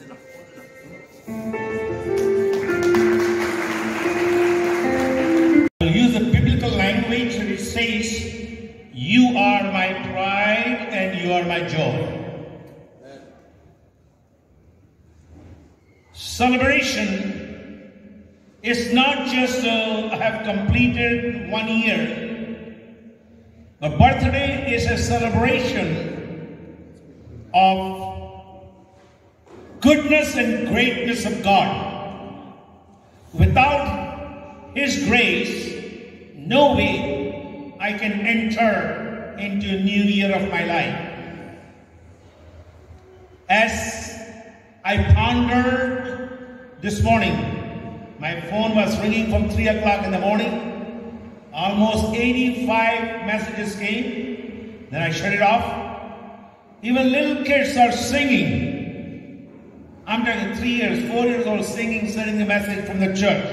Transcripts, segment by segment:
I'll use the biblical language and it says, you are my pride and you are my joy. Celebration is not just a, I have completed one year. A birthday is a celebration of goodness and greatness of God. Without His grace, no way I can enter into a new year of my life. As I pondered this morning, my phone was ringing from 3 o'clock in the morning. Almost 85 messages came. Then I shut it off. Even little kids are singing. I'm talking three years, four years old, singing, sending the message from the church.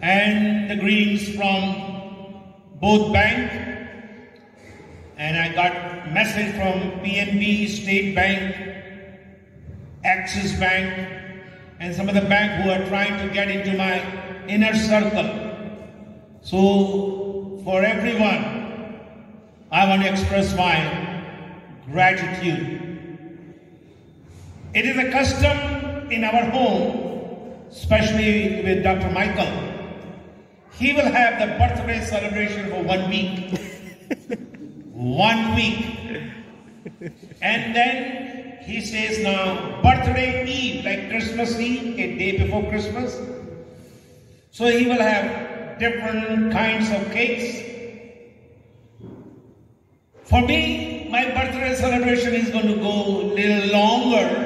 And the greens from both bank. And I got message from PNB, State Bank, Axis Bank, and some of the bank who are trying to get into my inner circle. So for everyone, I want to express my gratitude. It is a custom in our home, especially with Dr. Michael. He will have the birthday celebration for one week. one week. And then he says now, birthday Eve, like Christmas Eve, a day before Christmas. So he will have different kinds of cakes. For me, my birthday celebration is going to go a little longer.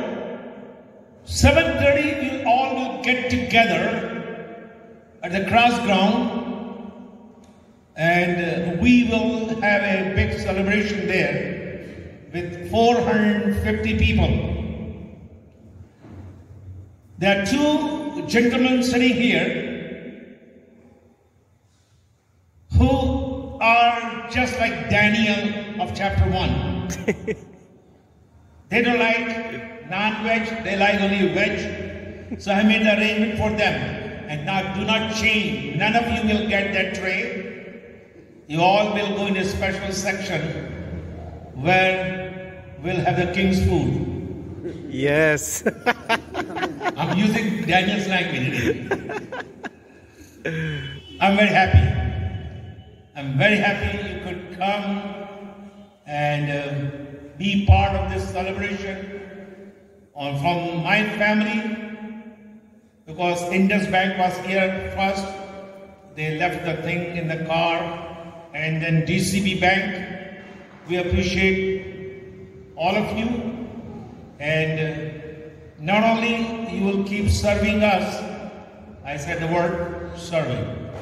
7.30, we'll all will get together at the cross ground and we will have a big celebration there with 450 people. There are two gentlemen sitting here who are just like Daniel of chapter 1. they don't like non-veg, they like only veg. So I made the arrangement for them. And now do not change. None of you will get that tray. You all will go in a special section where we'll have the king's food. Yes. I'm using Daniel's language. I'm very happy. I'm very happy you could come and uh, be part of this celebration on, from my family because Indus Bank was here first. They left the thing in the car and then DCB Bank. We appreciate all of you and not only you will keep serving us, I said the word serving.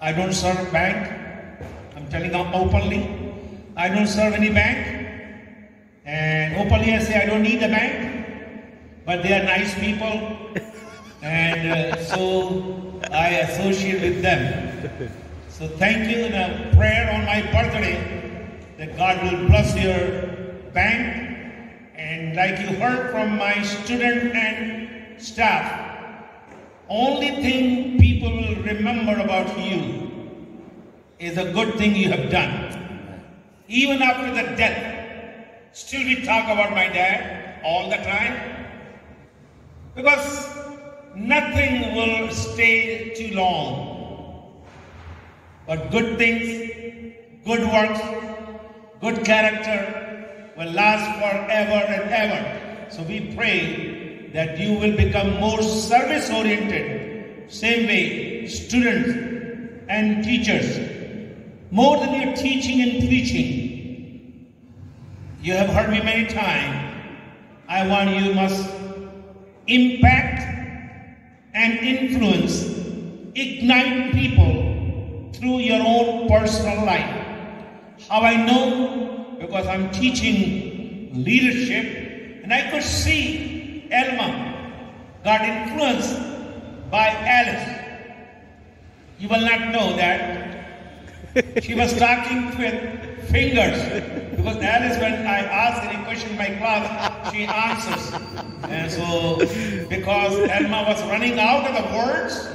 I don't serve bank. I'm telling you openly. I don't serve any bank. And openly I say I don't need the bank. But they are nice people. And uh, so I associate with them. So thank you and a prayer on my birthday that God will bless your bank and like you heard from my student and staff, only thing people will remember about you is a good thing you have done. Even after the death, still we talk about my dad all the time. Because nothing will stay too long. But good things, good works, good character, will last forever and ever. So we pray that you will become more service oriented. Same way, students and teachers, more than your teaching and preaching. You have heard me many times. I want you must impact and influence, ignite people through your own personal life. How I know because I'm teaching leadership and I could see Elma got influenced by Alice. You will not know that. She was talking with fingers because that is when I ask any question in my class, she answers. And so, because Elma was running out of the words,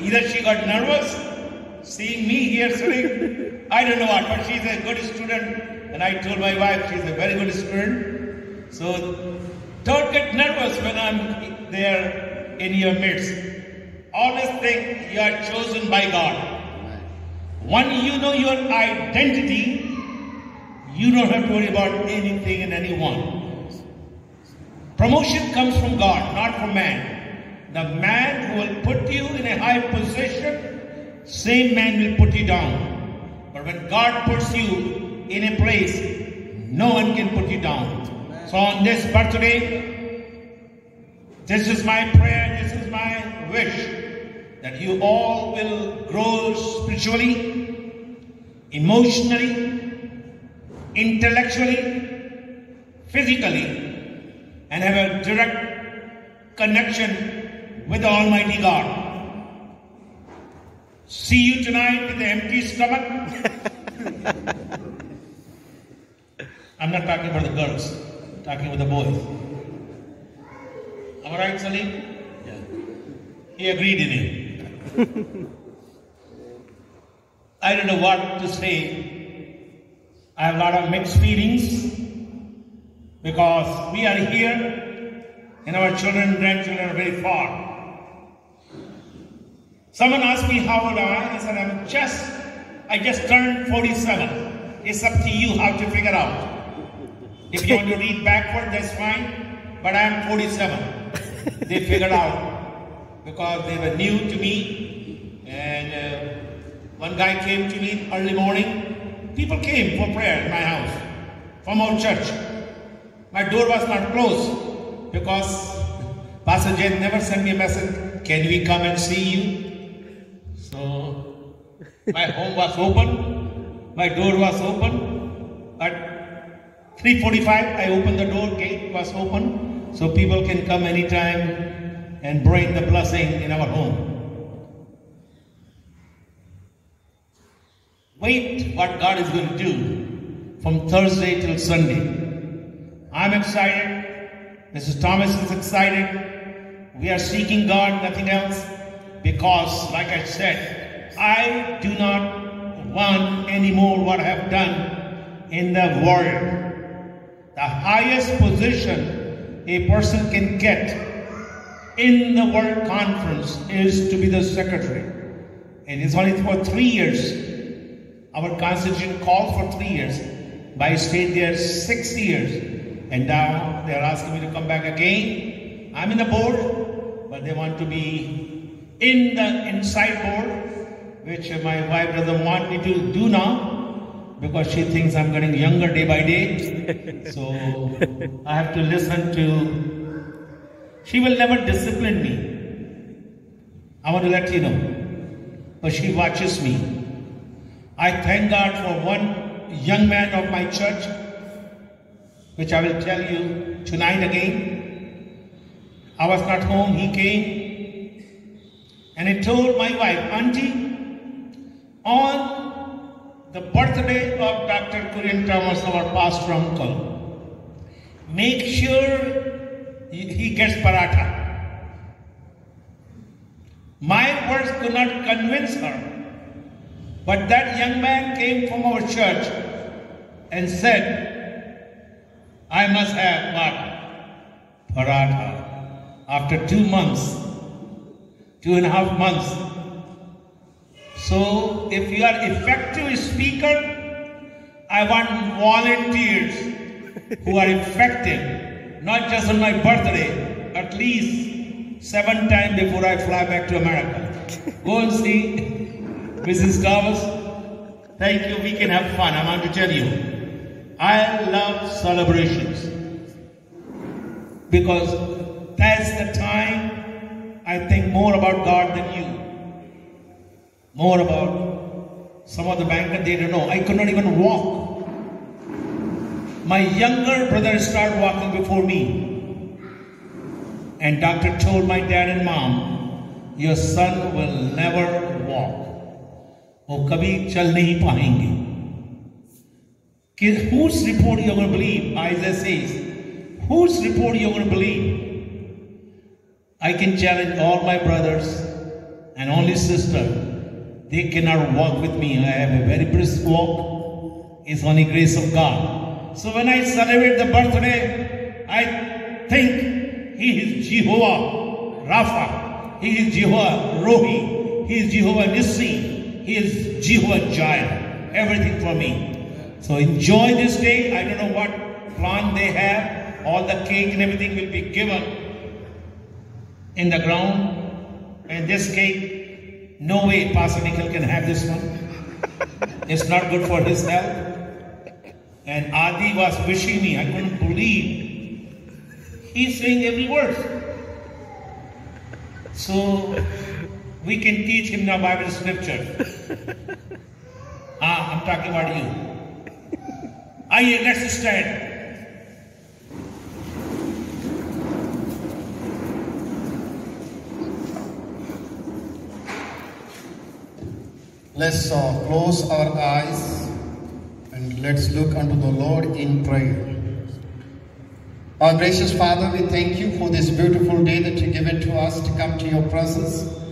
either she got nervous seeing me here sitting, I don't know what, but she's a good student. And I told my wife she's a very good student. So Don't get nervous when I'm there in your midst. Always think you are chosen by God. When you know your identity, you don't have to worry about anything and anyone. Promotion comes from God, not from man. The man who will put you in a high position, same man will put you down. But when God puts you in a place, no one can put you down. So on this birthday, this is my prayer, this is my wish that you all will grow spiritually, emotionally, intellectually, physically, and have a direct connection with the Almighty God. See you tonight with an empty stomach. I'm not talking about the girls, I'm talking about the boys. Am I right, Salim? Yeah. He agreed in it. I don't know what to say. I have a lot of mixed feelings because we are here and our children and grandchildren are very far. Someone asked me how old I am I? Said I'm just, I just turned 47. It's up to you how to figure out. If you want to read backward, that's fine. But I am 47. they figured out because they were new to me. And uh, one guy came to me early morning. People came for prayer in my house from our church. My door was not closed because Pastor Jane never sent me a message, can we come and see you? So my home was open, my door was open. At 3.45 I opened the door, gate was open, so people can come anytime and bring the blessing in our home. Wait what God is going to do from Thursday till Sunday. I'm excited. Mrs. Thomas is excited. We are seeking God, nothing else. Because, like I said, I do not want anymore what I have done in the world. The highest position a person can get in the World Conference is to be the secretary. And it's only for three years. Our constitution called for three years. But I stayed there six years. And now they're asking me to come back again. I'm in the board, but they want to be in the inside board, which my wife doesn't want me to do now because she thinks I'm getting younger day by day. so I have to listen to. She will never discipline me. I want to let you know. But she watches me. I thank God for one young man of my church which I will tell you tonight again. I was not home, he came and he told my wife, Auntie, on the birthday of Dr. Kurian Thomas, our pastor uncle, make sure he gets paratha. My words could not convince her, but that young man came from our church and said, I must have what? Paratha. After two months, two and a half months. So if you are effective speaker, I want volunteers who are effective, not just on my birthday, at least seven times before I fly back to America. Go and see Mrs. Thomas. Thank you. We can have fun. I want to tell you. I love celebrations because that's the time I think more about God than you. More about some of the banquet they don't know. I could not even walk. My younger brother started walking before me. And doctor told my dad and mom, your son will never. वो कभी चल नहीं पाएँगे। Report you our believe I Jesus who's report you our believe I can challenge all my brothers and only sister they can not walk with me I have a very brisk walk is only grace of God so when I celebrate the birthday I think he is Jehovah Rapha he is जी होवा रोही ही is जी होवा निस्सी He is Jehovah Jireh. Everything for me. So enjoy this day. I don't know what plan they have. All the cake and everything will be given in the ground. And this cake, no way Pastor Nikhil can have this one. It's not good for his health. And Adi was wishing me, I couldn't believe. He's saying every word. So we can teach him now Bible scripture. ah, I'm talking about you. Aye, let's stand. Let's uh, close our eyes and let's look unto the Lord in prayer. Our gracious Father, we thank you for this beautiful day that you given to us to come to your presence.